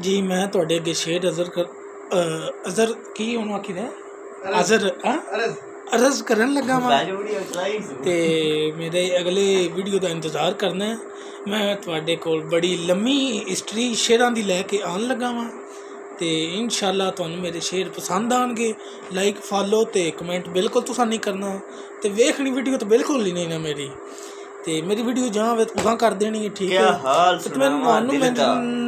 ਜੀ ਮੈਂ ਤੁਹਾਡੇ ਅੱਗੇ ਸ਼ੇਰ ਅਜ਼ਰ ਕਰ ਅਜ਼ਰ ਕੀ ਉਹਨੂੰ ਆਖੀਦਾ ਅਜ਼ਰ ਅਰਜ਼। ਕਰਨ ਲੱਗਾ ਵਾਂ। ਤੇ ਮੇਰੇ ਅਗਲੇ ਵੀਡੀਓ ਦਾ ਇੰਤਜ਼ਾਰ ਕਰਨਾ ਹੈ। ਮੈਂ ਤੁਹਾਡੇ ਕੋਲ ਬੜੀ ਲੰਮੀ ਹਿਸਟਰੀ ਸ਼ੇਰਾਂ ਦੀ ਲੈ ਕੇ ਆਉਣ ਲੱਗਾ ਵਾਂ। ਤੇ ਇਨਸ਼ਾਅੱਲਾ ਤੁਹਾਨੂੰ ਮੇਰੇ ਸ਼ੇਰ ਪਸੰਦ ਆਣਗੇ ਲਾਈਕ ਫਾਲੋ ਤੇ ਕਮੈਂਟ ਬਿਲਕੁਲ ਤੁਸੀਂ ਨਹੀਂ ਕਰਨਾ। ਤੇ ਵੇਖਣੀ ਵੀਡੀਓ ਤਾਂ ਬਿਲਕੁਲ ਹੀ ਨਹੀਂ ਨਾ ਮੇਰੀ। ਤੇ ਮੇਰੀ ਵੀਡੀਓ ਜਾਂ ਵੇ ਉਦਾਂ ਕਰ ਦੇਣੀ ਠੀਕ ਹੈ? ਕੀ ਹਾਲ ਸੁਣਾ ਮੈਨੂੰ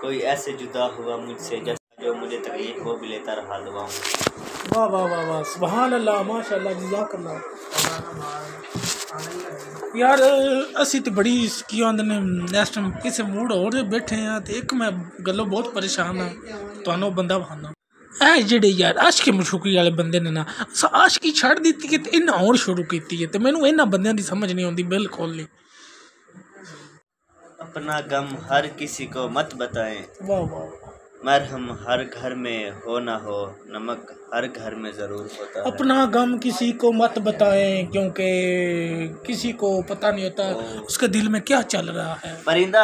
कोई ऐसे जुदा हुआ मुझसे जैसे जो मुझे तकलीफ वो भी लेता रहा दुआ मुझसे ਵਾਹ ਵਾਹ ਵਾਹ ਵਾਹ ਸੁਭਾਨ ਅੱਲਾਹ ਮਾਸ਼ਾਅੱਲਾ ਜਜ਼ਾਕ ਅੱਲਾਹ ਯਾਰ ਅਸੀਂ ਤੇ ਬੜੀ ਕੀ ਆਂਦੇ ਨੇ ਇਸ ਟਾਈਮ ਕਿਸੇ ਮੂਡ ਹੋਰ ਦੇ ਬੈਠੇ ਆ ਤੇ ਇੱਕ ਮੈਂ ਗੱਲੋਂ ਬਹੁਤ ਪਰੇਸ਼ਾਨ ਆ ਤੁਹਾਨੂੰ ਉਹ ਬੰਦਾ ਬਹਾਨਾ ਇਹ ਜਿਹੜੇ ਯਾਰ ਆਸ਼ਕੀ ਮਸ਼ੂਕੀ ਵਾਲੇ ਬੰਦੇ ਨੇ ਨਾ ਅਸਾਂ ਆਸ਼ਕੀ ਛੱਡ ਦਿੱਤੀ ਹੈ ਤੇ ਇਹਨਾਂ ਹੋਰ ਸ਼ੁਰੂ ਕੀਤੀ ਹੈ ਤੇ ਮੈਨੂੰ ਇਹਨਾਂ ਬੰਦਿਆਂ ਦੀ ਸਮਝ ਨਹੀਂ ਆਉਂਦੀ ਬਿਲਕੁਲ ਨਹੀਂ अपना गम हर किसी को मत बताएँ। मरहम हर घर में हो ना हो नमक हर घर में ज़रूर होता है। अपना गम किसी को मत बताएँ क्योंकि किसी को पता नहीं होता उसके दिल में क्या चल रहा है। परिंदा